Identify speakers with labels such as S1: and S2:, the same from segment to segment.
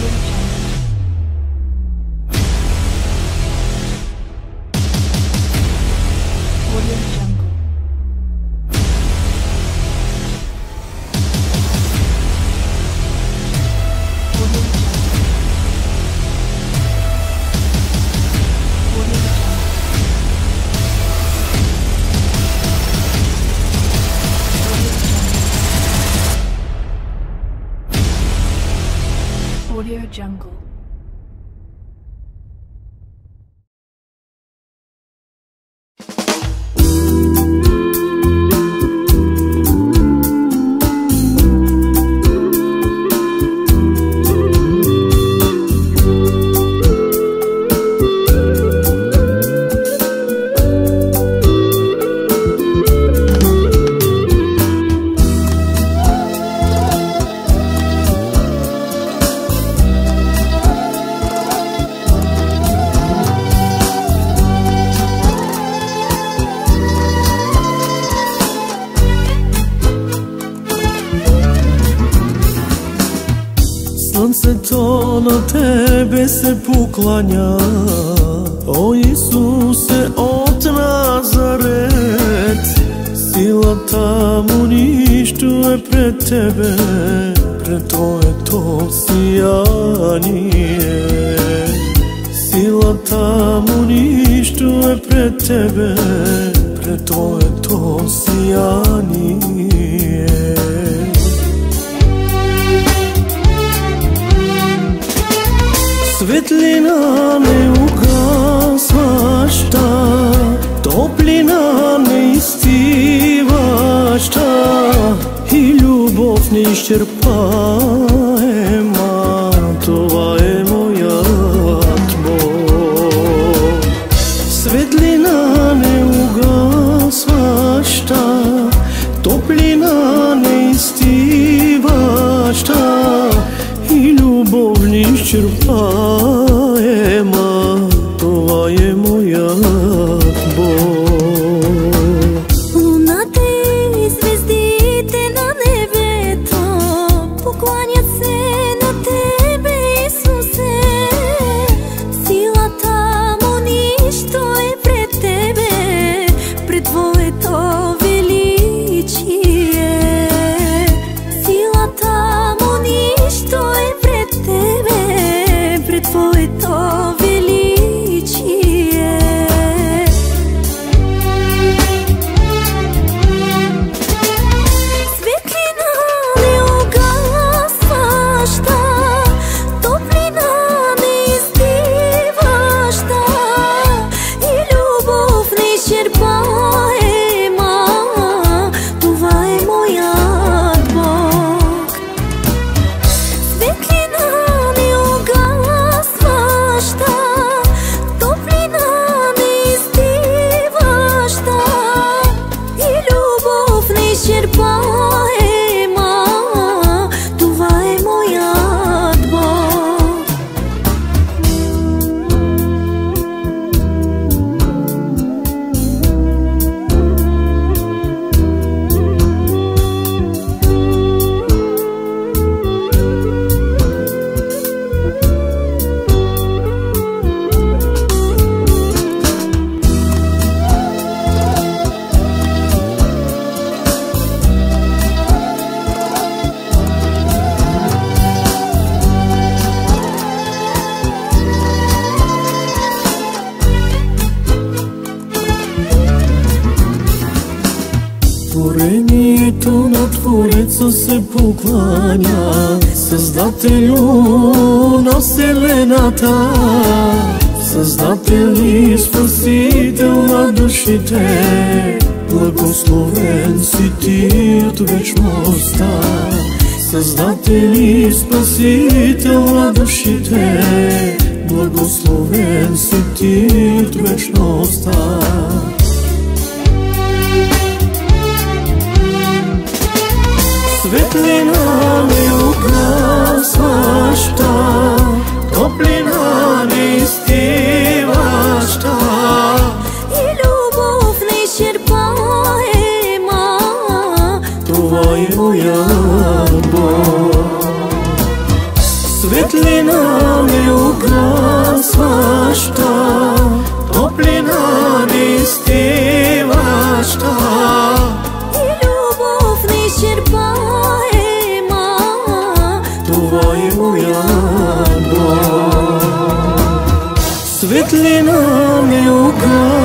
S1: Thank you.
S2: пред Тебе, пред Твоето сияние. Силата му нищо е пред Тебе, пред Твоето сияние. Светлина не угасваща, топлина не изтиваща, исчерпал. покланя Създателю на вселената Създател и спасител на душите Благословен си ти от вечността Създател и спасител на душите Благословен си ти от вечността Топлина угасваща, топлина И
S3: любов това е
S2: моя Светлина ми угасваща, топлина ми go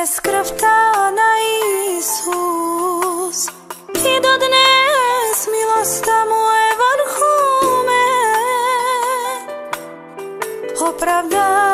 S4: Хрест кравта на Ісус, і до днес милостаму Евангелуме оправдав.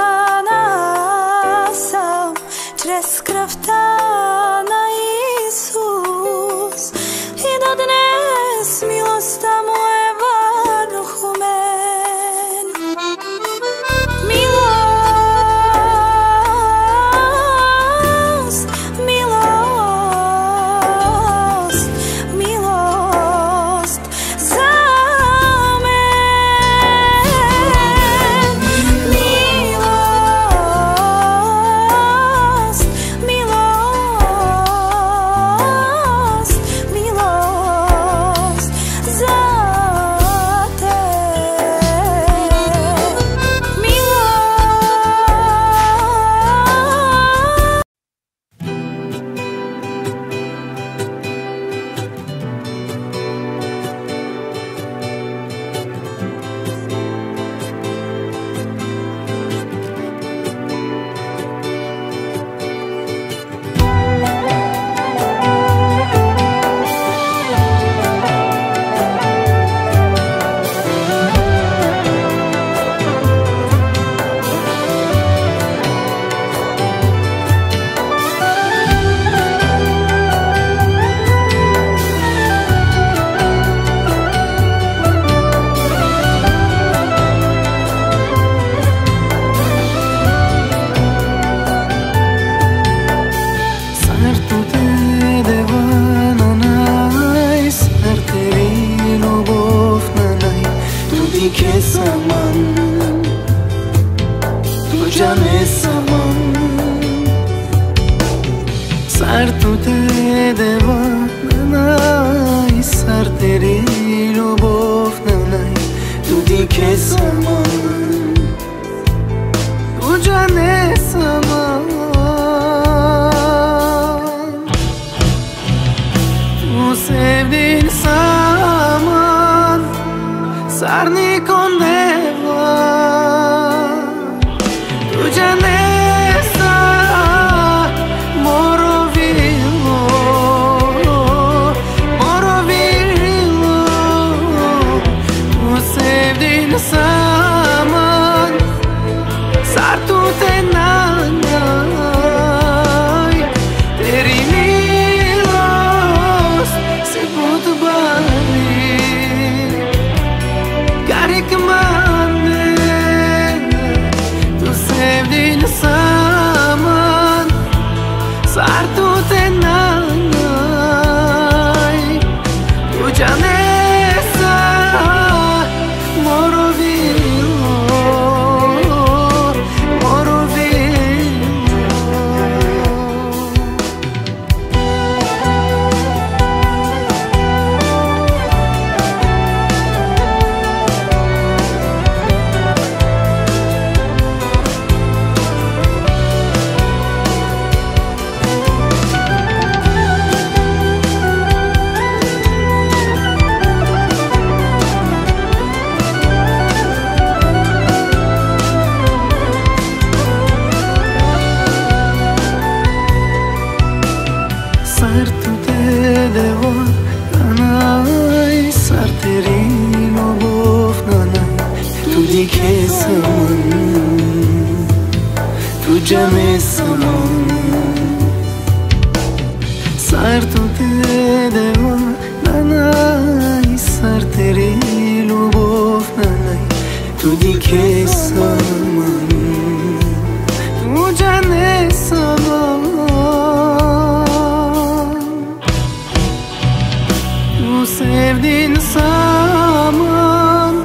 S5: sevdin zaman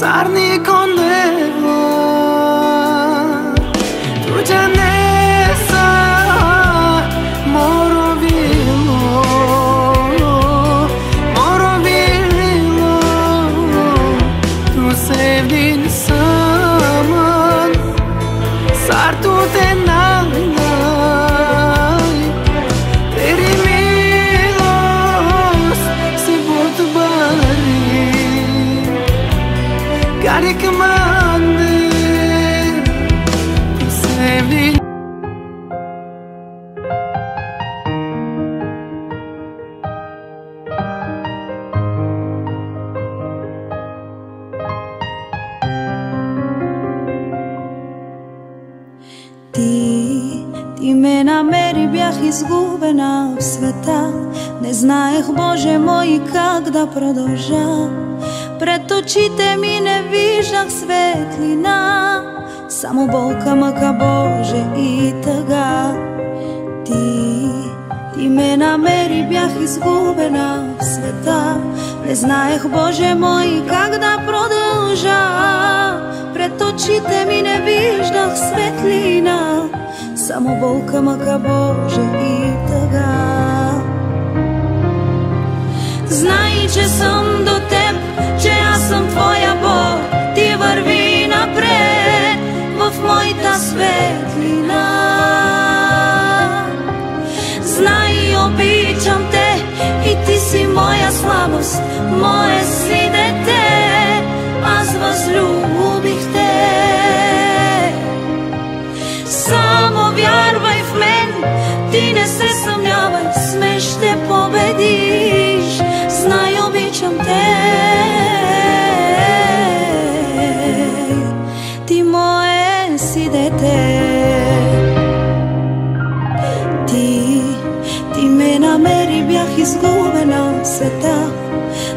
S5: Sarnikon
S4: казах, Боже мой, как да продължа. Пред очите ми не виждах светлина, само болка, мъка, Боже и тъга. Ти, ти ме намери, бях изгубена в света. Не знаех, Боже мой, как да продължа. Пред очите ми не виждах светлина, само болка, мъка, Боже и тъга.
S6: Знай, че съм до теб, че аз съм твоя Бог, ти върви напред в
S4: моята светлина.
S6: Знай, обичам те и
S4: ти си моя слабост,
S6: мое си дете, аз
S4: възлюбих те. Само вярвай в мен, ти не се съмнявай, сме ще победиш. Ти мое си дете Ти, ти ме намери, бях изгубена в света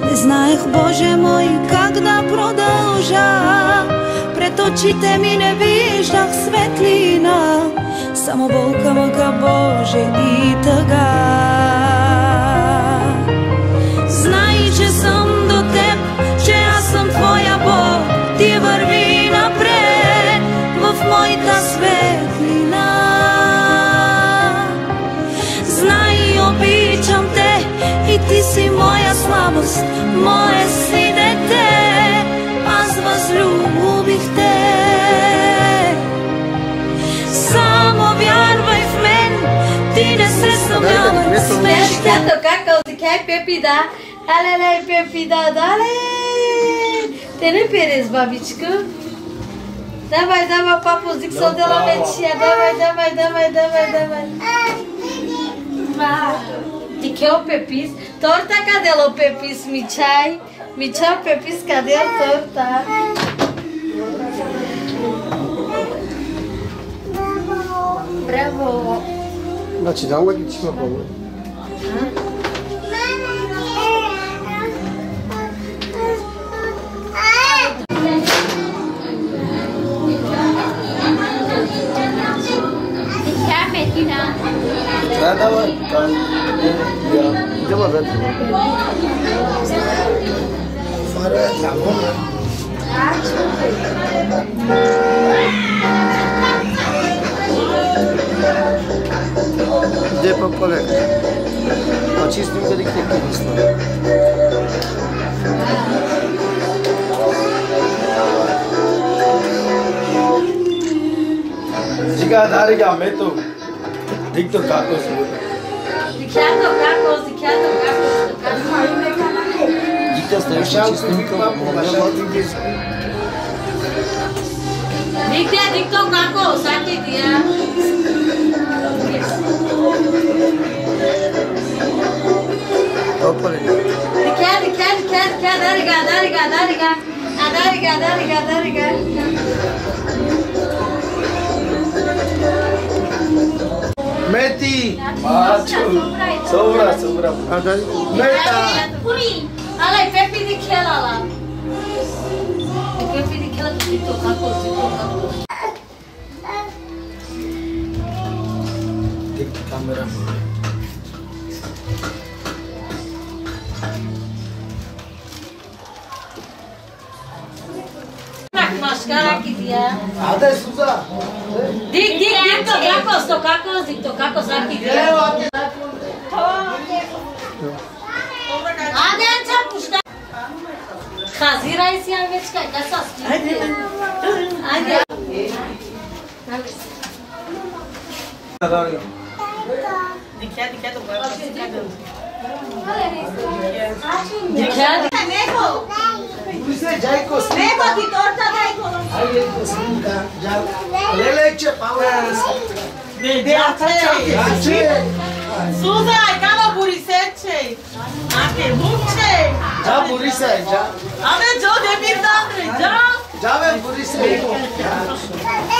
S4: Не знаех, Боже мой, как да продължа Пред очите ми не виждах светлина Само болка, мъка, Боже и тъга
S6: moje de te, a z vas ljubih te. Samo vjeruj v men, ti ne sresno glavom smeška. Kako ti kaj pepida, ale lej pepida, dale. Te ne pereš, babičko? Давай, давай, папу, здесь садила мечья. Давай, давай, давай, давай, давай.
S7: Мама.
S6: Di che o pepis? Torta cadê o pepis, Michai? Michai, pepis, cadê a torta? Bravo!
S8: Ma ci dá uma aqui de cima, por favor.
S7: Be careful, you know.
S8: Да, давай, пока. Дело за дело.
S9: Фара,
S8: Где попали? Почистим великие кисло. Jika dari gamet tuh. Dicto cacos.
S6: Dictato cacos, dictato cacos.
S8: Dicto starši čistinko, možda
S9: botinke.
S6: Dicta, dicto cacos, sati dia.
S8: Opole. Dicta,
S6: dicta, dicta, dicta, dariga, dariga, dariga. Dariga, dariga, dariga.
S9: Meti.
S10: Macho.
S11: Sobra, sobra.
S9: Meta.
S6: Puri. Alay, fefi di kelala. Fefi di kelala. Tito, kako, tito, kako.
S9: a kamera.
S6: Σκαρακίδια.
S9: Άντε, Σούζα.
S6: το κάκος, το κάκος, δίκ, το σαν Αρκίδια.
S12: Άντε,
S6: άντσα, πουστά. Χαζίρα εσύ αν
S9: Άντε.
S12: Δικιά, δικιά το Suzai, cala a buricete. Aqui, buche.
S9: Já burice, já.
S12: Ame jo de pitandre, já.
S9: Já ve burice.
S12: Já.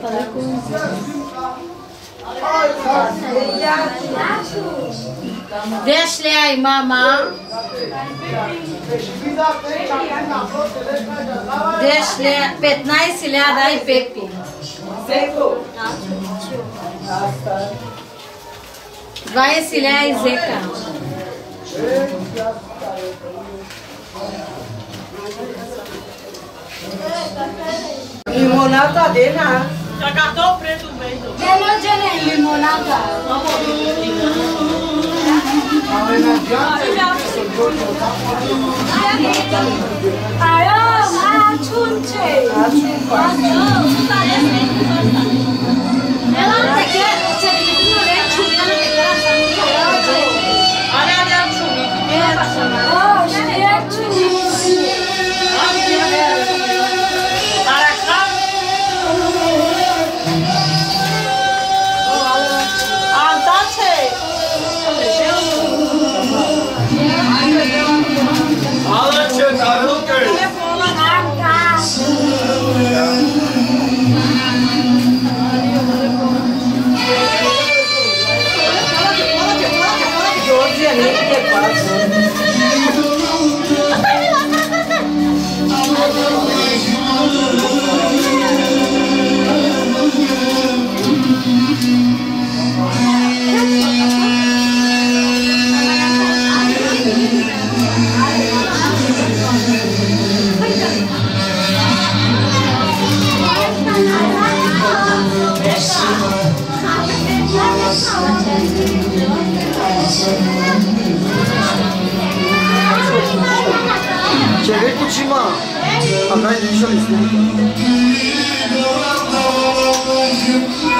S6: falei com
S9: o
S6: Deixa ele aí, mamá.
S9: Deixa
S6: ele petnar esse lado aí, Pepe. Vai esse lado aí, Zeca.
S13: Limonada tá dele, né?
S12: Tracador preto no tiene
S14: limonada.
S12: ver
S9: No, ver, te ver a ver, a ver
S13: a
S6: ver, a ver
S7: 谁也不行吗？啊，赶紧修理去。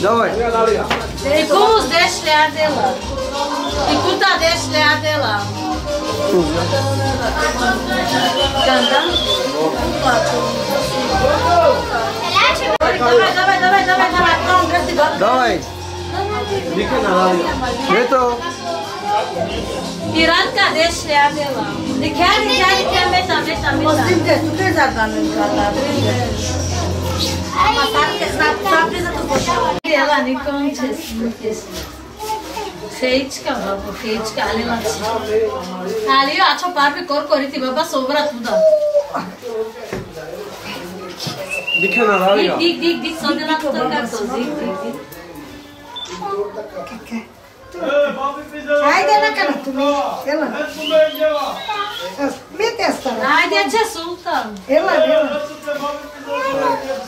S15: Давай. Ficou
S6: os 10 reais de lá. Ficou tá 10 reais de lá. Cantando?
S7: Давай,
S6: давай, давай, давай, давай. Давай.
S15: Beto.
S6: İran kardeşle yapıyorlar. Diker diker diker meta meta meta. Muslim de süper zaten. Ela ne konuşuyorsun kesin. Seyç kalma bu, seyç kalma. Ali aça parfi kor koriti baba sobra tuda.
S9: Dikhen ara
S6: ya. Dik dik dik dik sondela tutar kar dik dik dik.
S16: ai
S14: Haydi tu kanatını. Ela. Mete esta. Haydi
S6: acı sultan.
S14: Ela ela.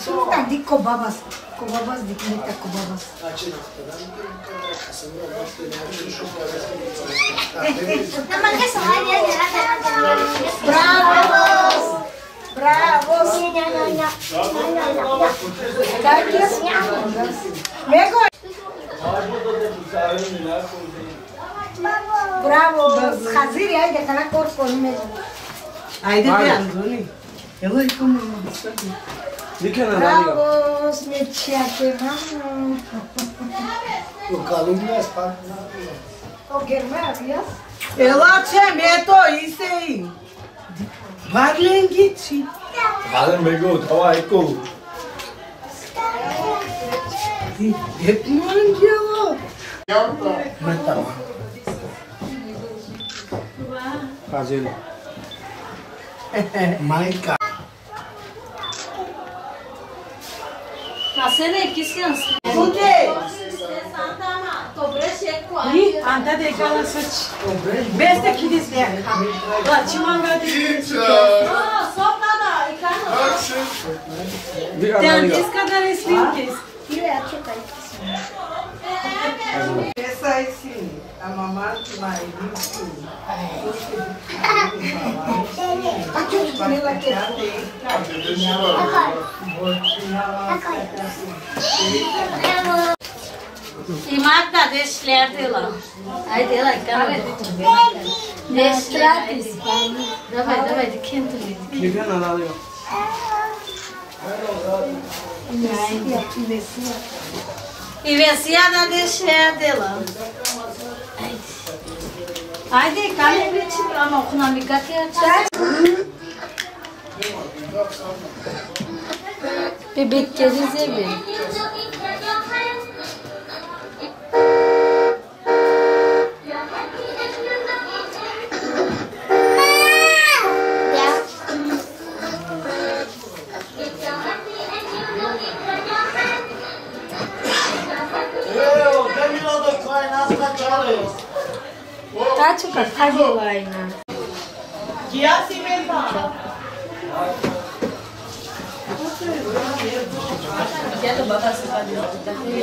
S14: Sultan dik ko cobabas. Ko babas dik mete ko babas. Ama ah, tá
S7: que só haydi haydi haydi. Bravo.
S14: Bravo. Daqui a pouco. Pegou.
S16: ბრავო
S14: ხაზირი აი და თანა კორკონი მე
S13: აი და ბანძული ელა იქო მომისტი
S10: ნიქენა
S14: რაიო სმეჩა შევამო ო
S9: კალუნიას პარკ
S14: ო გერმანიას
S13: ელა ჩე მეტო ისეი ბარლენგიცი ბარლენ მეგო თავა იკო aqui. Mande é ela! É
S9: Mas tá lá. Fazendo. Mãe, cara.
S6: Tá aí, que esquece. Anda dekala
S12: saç.
S9: Beş de
S13: kiliz
S9: de. Laçıman
S6: verdi. Teacher. Oh, sofrada. İkanı.
S15: Teacher.
S6: Teacher kadar eslinkiz.
S13: Essa tá aí sim, a mamá vai
S6: Imata deşlerdiler. Haydi la kamera. Deşlerdiler. de davay dikin tutuyor. Dikin
S10: alalıyor.
S6: İvesiye da de Ay de lan. Haydi kalem için ama okuna bir gati açar. Bebek gerize bir.
S14: Hadi olayına.
S12: Kia Cimenta.
S6: Ya da babası hadi.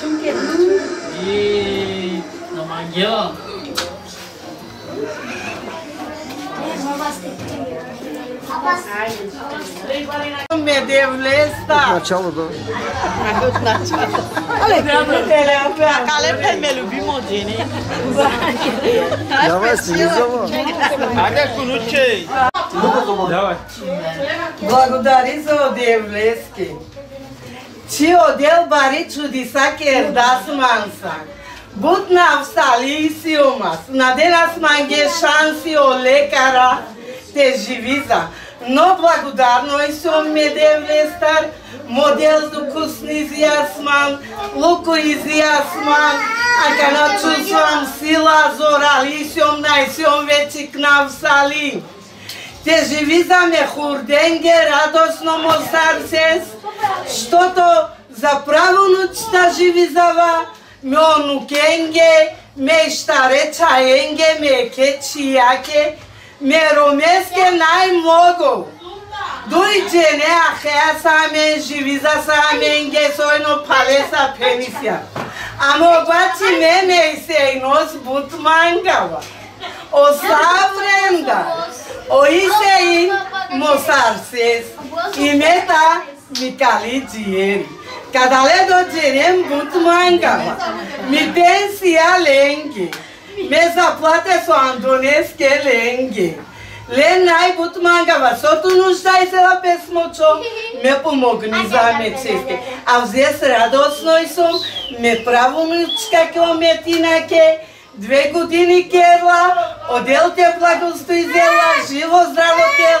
S6: Çünkü
S10: İyi, tamam ya.
S13: Meu Deus, Lesta!
S15: Tchau, tchau.
S13: Acale pe
S12: me iubi modine. Ia mă, siniză-mă.
S10: Haide cu nu cei.
S13: Благодаризо Девлески. Чи одел бари чудиса ке ердас мансан. Бутна встали и си умас. Надена сманге шанси оле кара те живиза. но благодарной сум е, медем вестар, модел докусн изясман, луку асман, а кана чувствам сила зорали, най найсум вече к нам сали. Те живи за ме хурденге, радосно мо сес, штото за право ночта живи зава, ме онукенге, ме штаре чаенге, ме ке яке, nai mogo. Duije ne akhea samen jiviza samen gesoi no palesa penisia. Amogwati mene isei nos butmangawa. O savrenda. O isei mosarses.
S7: Imeta
S13: mikali dieri. Kadale do direm me Mitensia lengi. mesa plate so andonesc elenge lenai kutumanga vasotunushtaisela pesi mocho mepumognizametseske avzes радостной сум меправумичка километинаке две години керла отдел тепла густо изела živo zdravo тел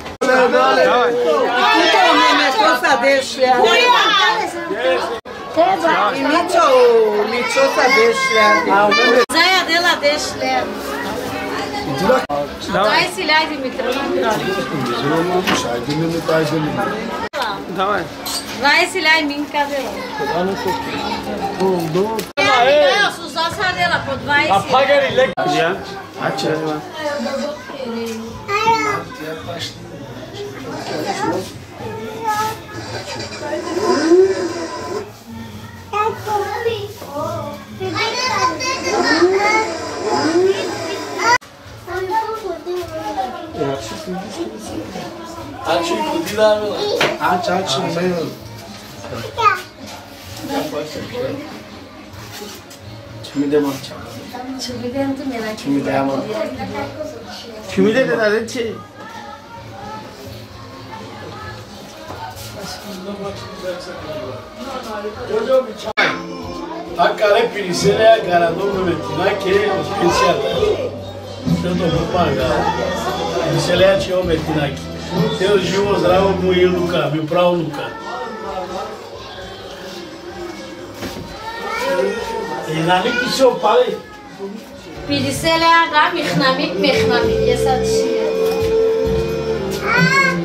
S6: זה ידל הדשלר.
S10: Давай
S6: селяй, Димитро.
S10: Давай.
S6: Vai encilhar em mim, cabelão.
S10: Pegar no coquinho.
S6: Não, só sarela, quando vai encilhar. Apaga ele,
S16: legal.
S10: Já?
S9: Atira. Ah,
S10: eu
S11: vou querer.
S7: Ah,
S9: eu vou
S16: Açın kutular mı?
S9: Aç aç. Sayın. Çimide bak.
S6: Çimide mi merak ettim. Çimide ama.
S10: Çimide de nerede çi?
S16: Accareppinisele e gara domnului Metinache, speția ta. Și eu domnul Paga. Pinisele e aceea Metinache. Eu și eu zdravă cu el Luca, mi prau Luca. E na mic și eu pare.
S6: Pinisele e gara mihnamit, mihnamit, e să-ți și eu.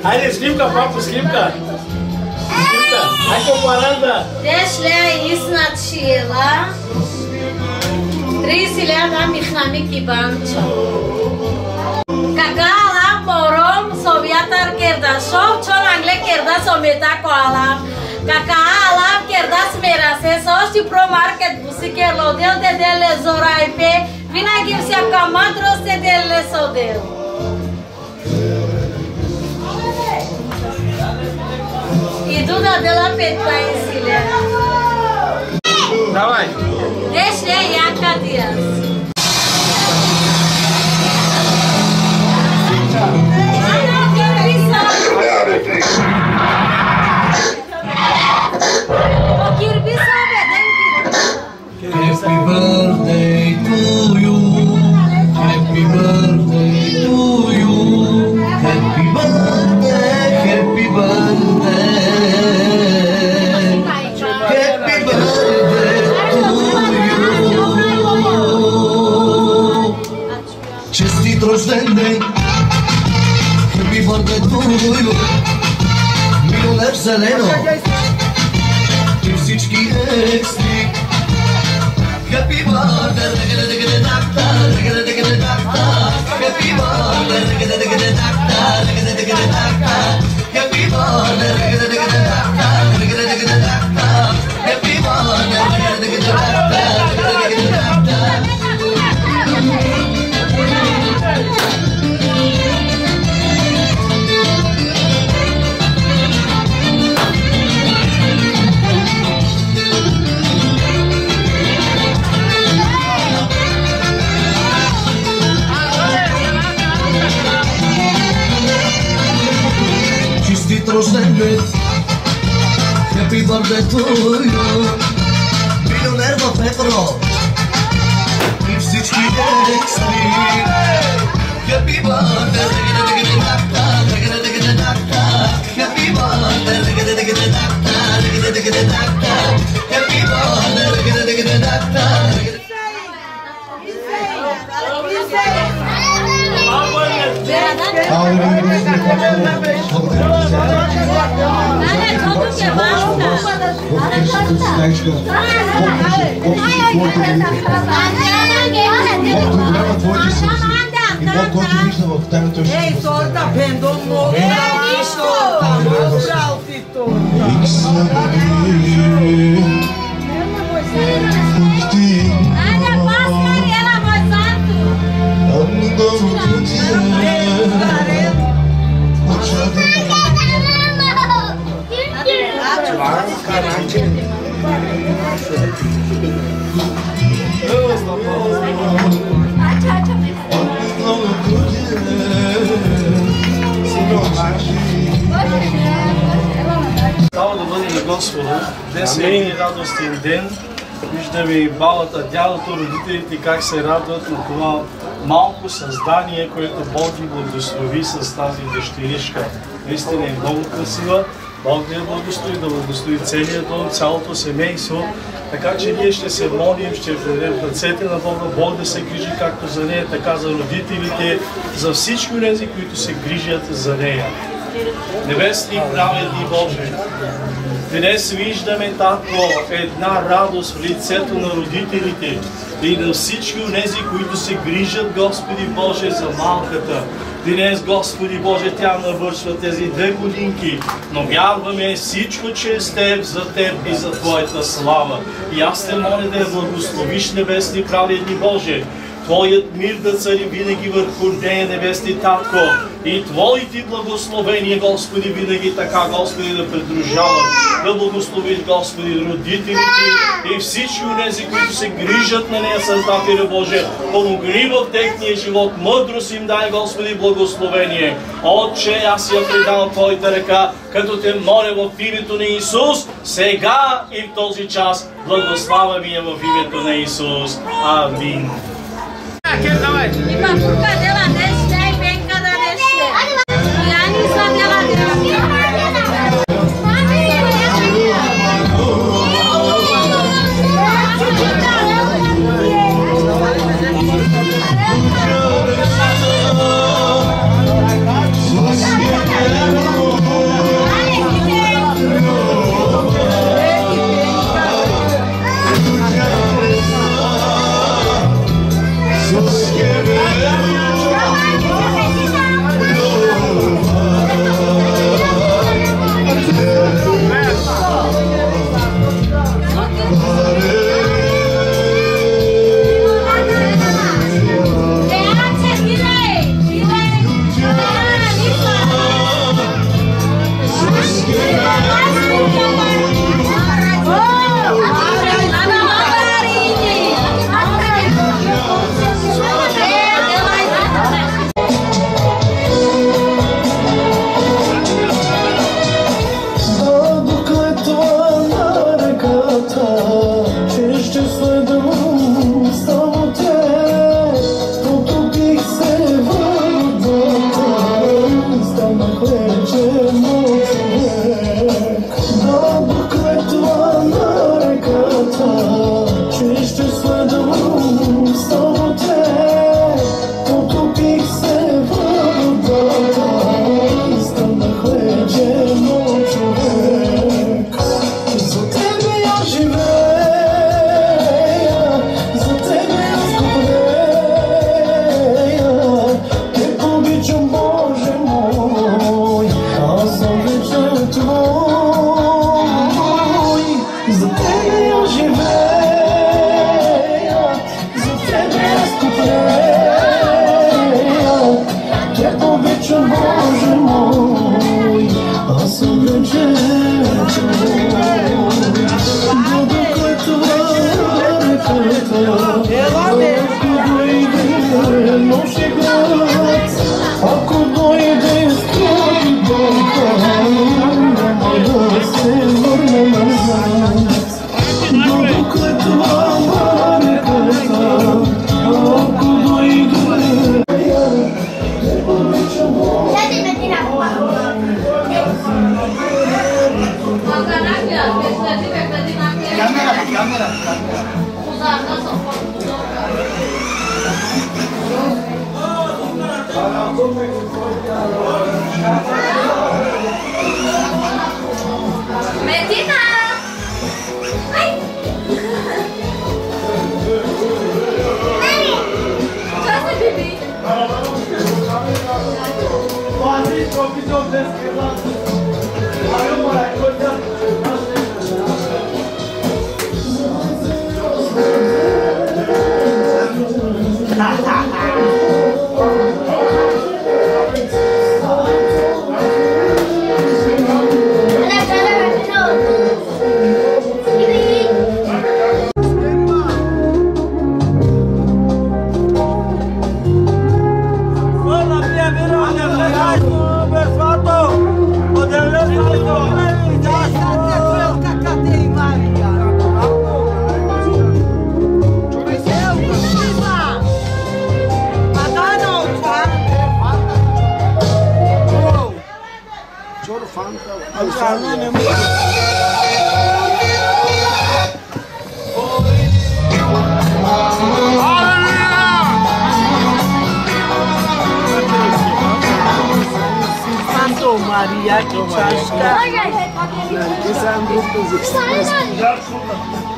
S16: Haideți, Limca, papu, Limca!
S6: יש לאה איסנת שירה, טריס אליה גם מחנמי קיבנצ'ה. קקה עליו מורום סוביאטר קרדשוב, צ'ור אנגלי קרדס ומתקו עליו. קקה עליו קרדס מרסס, אושי פרו מרקט בוסיקר לודל דדל לזורייפה, וינגים סיה קמטרוס דדל לסודל. Duda deu a Petra Cecília.
S10: Da
S6: Deixa Deixei a cadeia.
S8: Happy birthday to you. Happy birthday. Miłujmy, milioner zeleną I wszystkie ekstik Happy birthday, dakta, dakta Happy birthday, dakta, dakta Happy birthday
S9: начин.
S16: Слава да бъде на Господа! Днес е един радостен ден. Виждаме и балата, дядото, родителите как се радват на това малко създание, което Бог ги благослови с тази дъщеришка. Наистина е много красива. Бог да я е благослови, да благослови целият дом, цялото семейство, така че ние ще се молим, ще предадем в ръцете на Бога, Бог да се грижи както за нея, така за родителите, за всички тези, които се грижат за нея. Небесни праведни Боже, днес виждаме тако една радост в лицето на родителите, и на всички онези, които се грижат, Господи Боже, за малката. Днес, Господи Боже, тя навършва тези две годинки, но вярваме всичко, че е с Теб, за Теб и за Твоята слава. И аз Те моля да я благословиш, небесни праведни Боже, Твоят мир да цари винаги върху нея, Небесни Татко и Твоите благословения, Господи, винаги така, Господи, да придружават, да благословиш, Господи, родителите и всички от които се грижат на нея, Създателя Боже. Помогни в техния живот, мъдрост им дай, Господи, благословение. Отче, аз я предавам Твоята ръка, като те моля в името на Исус, сега и в този час. Благослава ми е в името на Исус. Амин.
S6: uma
S9: Quase, s
S12: o u a o
S9: jaki
S7: é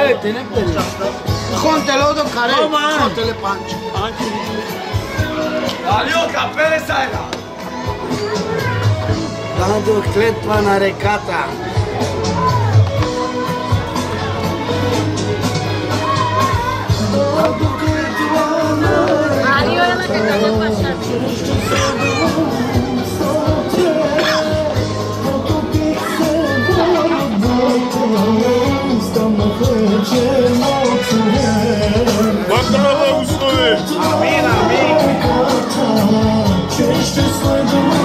S9: Ej, ty nie pytasz. Chonte lodo kare, chonte le pancho.
S10: Alioka, pere sajna.
S9: Dando kletwa na rekata.
S2: Dando kletwa na rekata. Mario, que Guarda a luz, Amém, amém.